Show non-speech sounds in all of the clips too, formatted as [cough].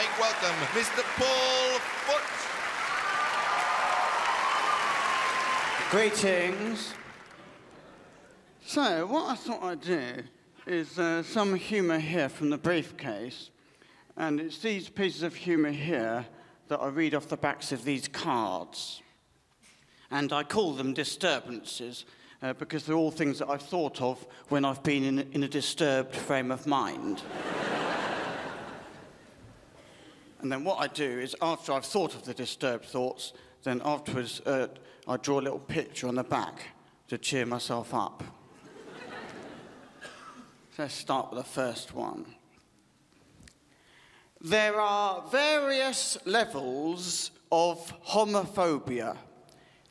make welcome Mr. Paul Foot. Greetings. So, what I thought I'd do is uh, some humour here from the briefcase, and it's these pieces of humour here that I read off the backs of these cards. And I call them disturbances uh, because they're all things that I've thought of when I've been in, in a disturbed frame of mind. And then what I do is, after I've thought of the disturbed thoughts, then afterwards uh, I draw a little picture on the back to cheer myself up. so [laughs] let's start with the first one. There are various levels of homophobia.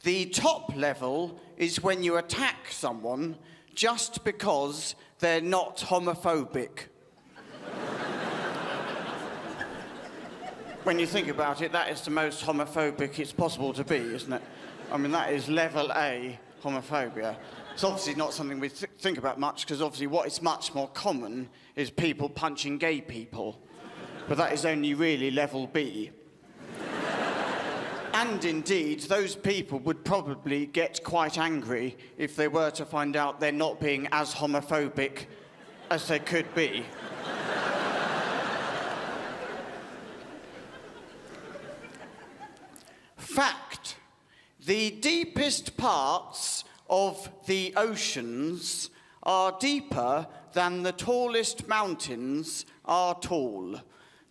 The top level is when you attack someone just because they're not homophobic. When you think about it, that is the most homophobic it's possible to be, isn't it? I mean, that is level A homophobia. It's obviously not something we th think about much because obviously what is much more common is people punching gay people. But that is only really level B. and indeed, those people would probably get quite angry if they were to find out they're not being as homophobic as they could be. Fact the deepest parts of the oceans are deeper than the tallest mountains are tall.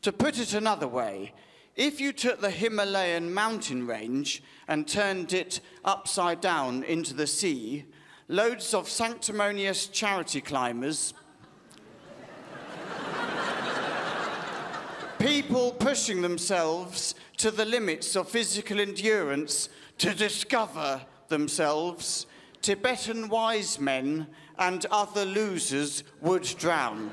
To put it another way, if you took the Himalayan mountain range and turned it upside down into the sea, loads of sanctimonious charity climbers, people pushing themselves to the limits of physical endurance to discover themselves, Tibetan wise men and other losers would drown.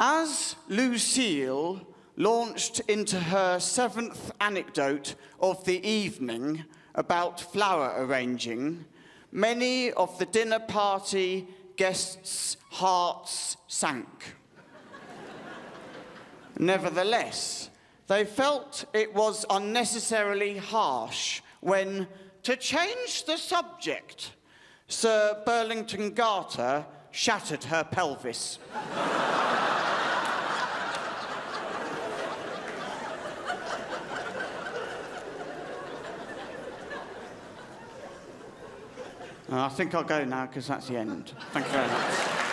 As Lucille launched into her seventh anecdote of the evening about flower arranging, many of the dinner party guests' hearts sank. [laughs] Nevertheless, they felt it was unnecessarily harsh when, to change the subject, Sir Burlington Garter shattered her pelvis. [laughs] I think I'll go now because that's the end. Thank you very much.